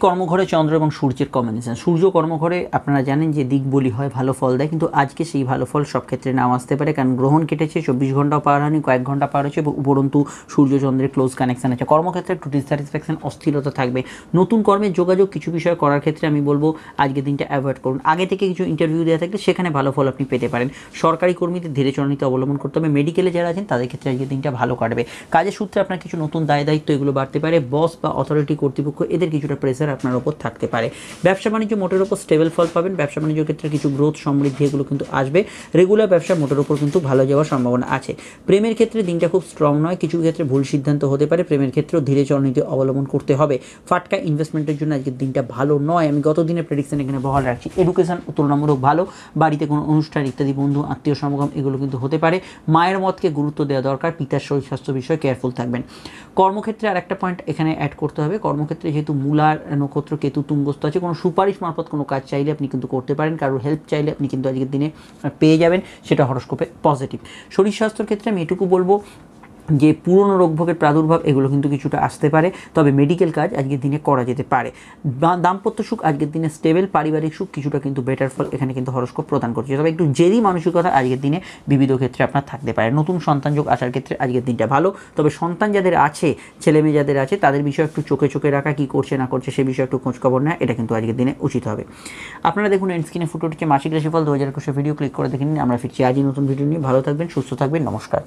কর্মঘরে চন্দ্র এবং সূর্যের কম্বিনেশন সূর্য কর্মঘরে আপনারা জানেন যে দিক বলি হয়, ভালো ফল দেয়, কিন্তু আজকে সেই ভালো ফল সব ক্ষেত্রে নাও আসতে পারে, কারণ গ্রহণ কেটেছে, চব্বিশ ঘন্টাও পার হয়নি, কয়েক ঘণ্টা পার হয়েছে এবং উপরন্তু সূর্য চন্দ্রের ক্লোজ কানেকশান আছে। কর্মক্ষেত্রে একটু ডিসস্যাটিসফ্যাকশন অস্থিরতা থাকবে। নতুন কর্মের যোগাযোগ কিছু বিষয় করার ক্ষেত্রে আমি বলব আজকে দিনটা অ্যাভয়েড করুন। আগে থেকে কিছু ইন্টারভিউ দেওয়া থাকলে সেখানে ভালো ফল আপনি পেতে পারেন। সরকারি কর্মীদের ধীরে চরণীতে অবলম্বন করতে হবে। মেডিকেলে যারা আছেন, তাদের ক্ষেত্রে আজকে দিনটা ভালো কাটবে। কাজের সূত্রে আপনার কিছু নতুন দায় দায়িত্ব এগুলো বাড়তে পারে। বস বা অথরিটি কর্তৃপক্ষ এদের কিছুটা প্রেসার আপনার ওপর থাকতে পারে। ব্যবসা বাণিজ্য মোটের ওপর স্টেবল ফল পাবেন। ব্যবসা বাণিজ্যের ক্ষেত্রে কিছু গ্রোথ সমৃদ্ধি এগুলো কিন্তু আসবে। রেগুলার ব্যবসা মোটের ওপর কিন্তু ভালো যাওয়ার সম্ভাবনা আছে। প্রেমের ক্ষেত্রে দিনটা খুব স্ট্রং নয়। কিছু ক্ষেত্রে ভুল সিদ্ধান্ত হতে পারে। প্রেমের ক্ষেত্রেও ধীরে চরণীতি অবলম্বন করতে হবে। ফাটকা ইনভেস্টমেন্টের জন্য আজকের দিনটা ভালো নয়। আমি গত দিনের প্রেডিকশন এখানে বহাল রাখছি। এডুকেশন তুলনামূলক ভালো। বাড়িতে কোনো অনুষ্ঠান ইত্যাদি, বন্ধু, আত্মীয় সমাগম এগুলো কিন্তু হতে পারে। মায়ের মতকে গুরুত্ব দেওয়া দরকার। পিতার শরীর স্বাস্থ্য বিষয়ে কেয়ারফুল থাকবেন। কর্মক্ষেত্রে আর একটা পয়েন্ট এখানে অ্যাড করতে হবে। কর্মক্ষেত্রে যেহেতু মূলার নক্ষত্র কেতু তুঙ্গস্থ আছে, কোনো সুপারিশ মারফত কোনো কাজ চাইলে আপনি কিন্তু করতে পারেন, কারোর হেল্প চাইলে আপনি কিন্তু আজকের দিনে পেয়ে যাবেন, সেটা হরস্কোপে পজিটিভ শরীর স্বাস্থ্যের ক্ষেত্রে আমি এটুকু বলব যে পুরনো রোগভোগের প্রাদুর্ভাব, এগুলো কিন্তু কিছুটা আসতে পারে। তবে মেডিকেল কাজ আজকের দিনে করা যেতে পারে। দাম্পত্য সুখ আজকের দিনে স্টেবল পারিবারিক সুখ কিছুটা কিন্তু বেটার ফল এখানে কিন্তু হরস্কোপ প্রদান করছে। তবে একটু জেদি মানসিকতা আজকের দিনে বিবিধ ক্ষেত্রে আপনার থাকতে পারে। নতুন সন্তান যোগ আসার ক্ষেত্রে আজকের দিনটা ভালো। তবে সন্তান যাদের আছে ছেলে মেয়ে যাদের আছে, তাদের বিষয়ে একটু চোখে চোখে রাখা, কী করছে না করছে সে বিষয়ে একটু খোঁজখবর নেওয়া, এটা কিন্তু আজকের দিনে উচিত হবে। আপনারা দেখুন এন্ড স্ক্রিনে ফুটে উঠছে মাসিক রাশিফল। দু হাজার একুশে ভিডিও ক্লিক করে দেখে নিন। আমরা ফিরছি আজই নতুন ভিডিও নিয়ে। ভালো থাকবেন, সুস্থ থাকবেন। নমস্কার।